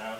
down.